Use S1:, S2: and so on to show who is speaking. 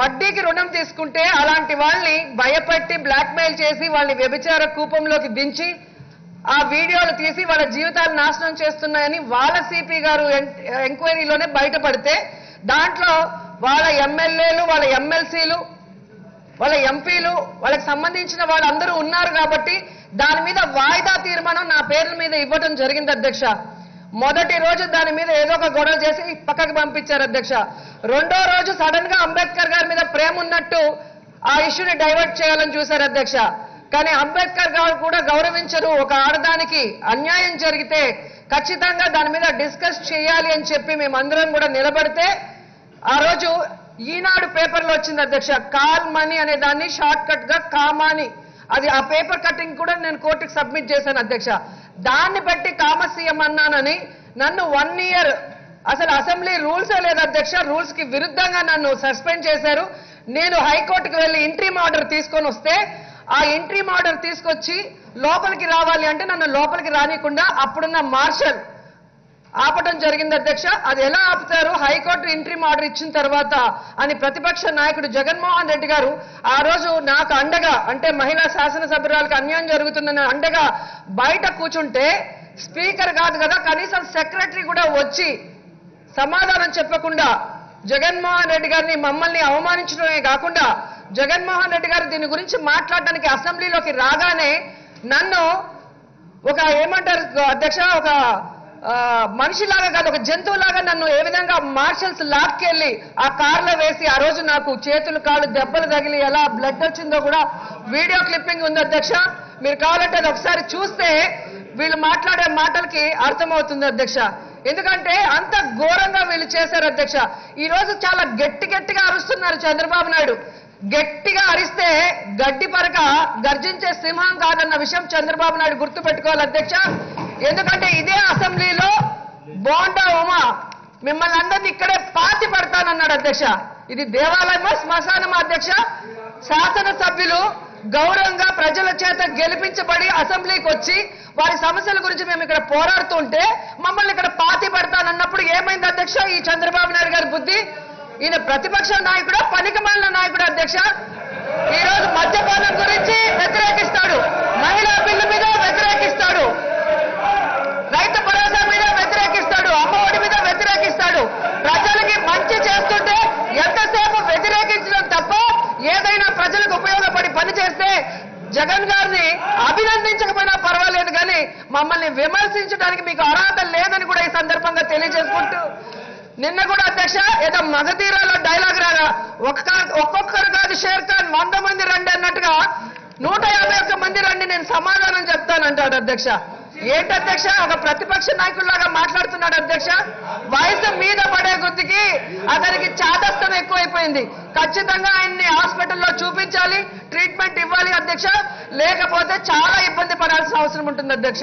S1: వడ్డీకి రుణం తీసుకుంటే అలాంటి వాళ్ళని భయపెట్టి బ్లాక్మెయిల్ చేసి వాళ్ళని వ్యభిచార కూపంలోకి దించి ఆ వీడియోలు తీసి వాళ్ళ జీవితాలు నాశనం చేస్తున్నాయని వాళ్ళ సిపి గారు ఎంక్వైరీలోనే బయటపడితే దాంట్లో వాళ్ళ ఎమ్మెల్యేలు వాళ్ళ ఎమ్మెల్సీలు వాళ్ళ ఎంపీలు వాళ్ళకి సంబంధించిన వాళ్ళందరూ ఉన్నారు కాబట్టి దాని మీద వాయిదా తీర్మానం నా పేరు మీద ఇవ్వడం జరిగింది అధ్యక్ష. మొదటి రోజు దాని మీద ఏదో ఒక గొడవ చేసి పక్కకు పంపించారు అధ్యక్ష. రెండో రోజు సడన్గా అంబేద్కర్ గారి మీద ప్రేమ ఉన్నట్టు ఆ ఇష్యూని డైవర్ట్ చేయాలని చూశారు అధ్యక్ష. కానీ అంబేద్కర్ గారు కూడా గౌరవించరు. ఒక ఆడదానికి అన్యాయం జరిగితే ఖచ్చితంగా దాని మీద డిస్కస్ చేయాలి అని చెప్పి మేమందరం కూడా నిలబడితే ఆ రోజు ఈనాడు పేపర్లో వచ్చింది అధ్యక్ష కాల్ మనీ అనే దాన్ని షార్ట్ కట్గా కామాని. అది ఆ పేపర్ కటింగ్ కూడా నేను కోర్టుకి సబ్మిట్ చేశాను అధ్యక్ష. దాన్ని బట్టి కామసీఎం అన్నానని నన్ను వన్ ఇయర్ అసలు అసెంబ్లీ రూల్సే లేదు అధ్యక్ష రూల్స్కి విరుద్ధంగా నన్ను సస్పెండ్ చేశారు. నేను హైకోర్టుకు వెళ్ళి ఇంట్రీమ్ ఆర్డర్ తీసుకొని వస్తే ఆ ఎంట్రీ ఆర్డర్ తీసుకొచ్చి లోపలికి రావాలి అంటే నన్ను లోపలికి రానియకుండా అప్పుడున్న మార్షల్ ఆపటం జరిగింది అధ్యక్ష. అది ఎలా ఆపుతారు? హైకోర్టు ఇంట్రీమ్ ఆర్డర్ ఇచ్చిన తర్వాత అని ప్రతిపక్ష నాయకుడు జగన్మోహన్ రెడ్డి గారు ఆ రోజు నాకు అండగా అంటే మహిళా శాసనసభ్యురాలకు అన్యాయం జరుగుతుందని అండగా బయట కూర్చుంటే స్పీకర్ కాదు కదా కనీసం సెక్రటరీ కూడా వచ్చి సమాధానం చెప్పకుండా జగన్మోహన్ రెడ్డి గారిని మమ్మల్ని అవమానించడమే కాకుండా జగన్మోహన్ రెడ్డి గారు దీని గురించి మాట్లాడడానికి అసెంబ్లీలోకి రాగానే నన్ను ఒక ఏమంటారు అధ్యక్ష ఒక మనిషిలాగా కాదు ఒక జంతువులాగా నన్ను ఏ విధంగా మార్షల్స్ లాక్కెళ్ళి ఆ కార్లో వేసి ఆ రోజు నాకు చేతులు కాళ్ళు దెబ్బలు తగిలి ఎలా బ్లడ్ వచ్చిందో కూడా వీడియో క్లిప్పింగ్ ఉంది అధ్యక్ష. మీరు కావాలంటే అది ఒకసారి చూస్తే వీళ్ళు మాట్లాడే మాటలకి అర్థమవుతుంది అధ్యక్ష. ఎందుకంటే అంత ఘోరంగా వీళ్ళు చేశారు అధ్యక్ష. ఈ రోజు చాలా గట్టి గట్టిగా అరుస్తున్నారు చంద్రబాబు నాయుడు. గట్టిగా అరిస్తే గడ్డి పరక గర్జించే సింహం కాదన్న విషయం చంద్రబాబు నాయుడు గుర్తు పెట్టుకోవాలి అధ్యక్ష. ఎందుకంటే ఇదే అసెంబ్లీలో బోండా ఉమా మిమ్మల్ని అందరినీ ఇక్కడే పాతి పడతానన్నాడు అధ్యక్ష. ఇది దేవాలయమా శ్మశానమా అధ్యక్ష? శాసనసభ్యులు గౌరవంగా ప్రజల చేత గెలిపించబడి అసెంబ్లీకి వచ్చి వారి సమస్యల గురించి మేము ఇక్కడ పోరాడుతుంటే మమ్మల్ని ఇక్కడ పాతి పెడతానన్నప్పుడు ఏమైంది అధ్యక్ష? ఈ చంద్రబాబు నాయుడు గారి బుద్ధి ఈయన ప్రతిపక్ష నాయకుడు పనికిమాలిన నాయకుడు అధ్యక్ష. ఈ రోజు మద్యపానం గురించి వ్యతిరేకిస్తాడు. మహిళా బిల్లు మీద వ్యతిరేకిస్తాడు. రైతు భరోసా మీద వ్యతిరేకిస్తాడు. అమ్మఒడి మీద వ్యతిరేకిస్తాడు. ప్రజలకి మంచి చేస్తుంటే ఎంతసేపు వ్యతిరేకించడం తప్ప ఏదైనా ప్రజలకు ఉపయోగపడి పని చేస్తే జగన్ గారిని అభినందించకపోయినా పర్వాలేదు కానీ మమ్మల్ని విమర్శించడానికి మీకు అర్హత లేదని కూడా ఈ సందర్భంగా తెలియజేసుకుంటూ నిన్న కూడా అధ్యక్ష ఏదో మగధీరాలో డైలాగ్ రాగా ఒక్క ఒక్కొక్కరు కాదు షేర్ ఖాన్ వంద మంది రండి అన్నట్టుగా నూట యాభై ఒక్క మంది రండి నేను సమాధానం చెప్తానంటాడు అధ్యక్ష. ఏంటి అధ్యక్ష? ఒక ప్రతిపక్ష నాయకుల్లాగా మాట్లాడుతున్నాడు అధ్యక్ష. వయసు మీద పడే గుర్తికి అతనికి చాదస్తం ఎక్కువైపోయింది. ఖచ్చితంగా ఆయన్ని హాస్పిటల్లో చూపించాలి ట్రీట్మెంట్ ఇవ్వాలి అధ్యక్ష. లేకపోతే చాలా ఇబ్బంది పడాల్సిన అవసరం ఉంటుంది అధ్యక్ష.